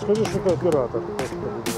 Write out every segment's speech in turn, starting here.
Скажи, что-ка оператор. Господи.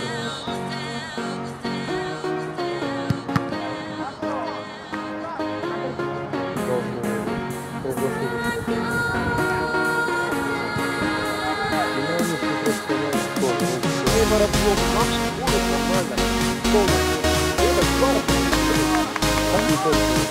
Câmara pelo nosso puro comanda. Todos, pela sua, pela sua,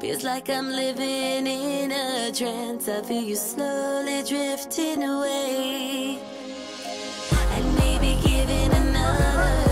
Feels like I'm living in a trance. I feel you slowly drifting away. And maybe giving another.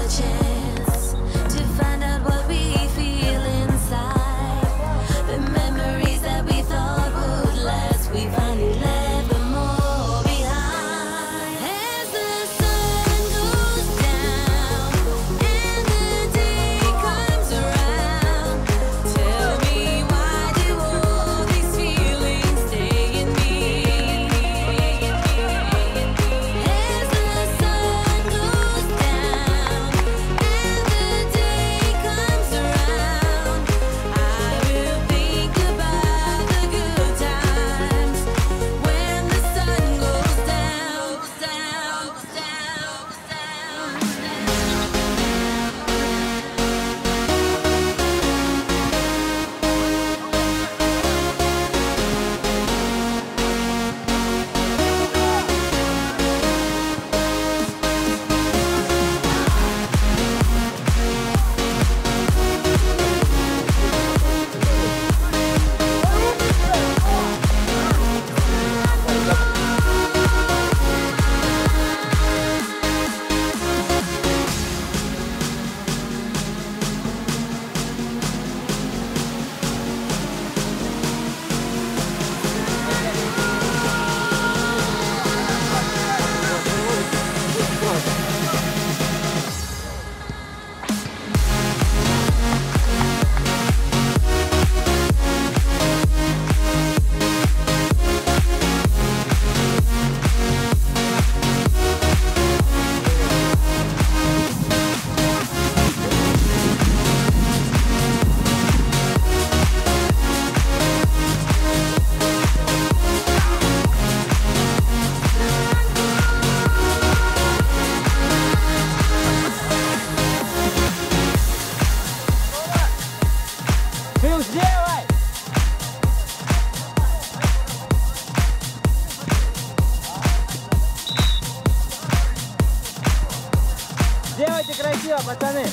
Красиво, пацаны.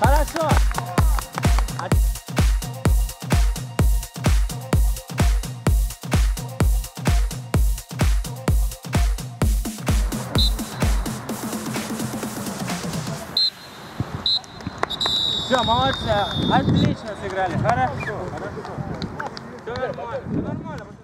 Хорошо. Все, молодцы, отлично сыграли, хорошо, хорошо. Все нормально, все нормально.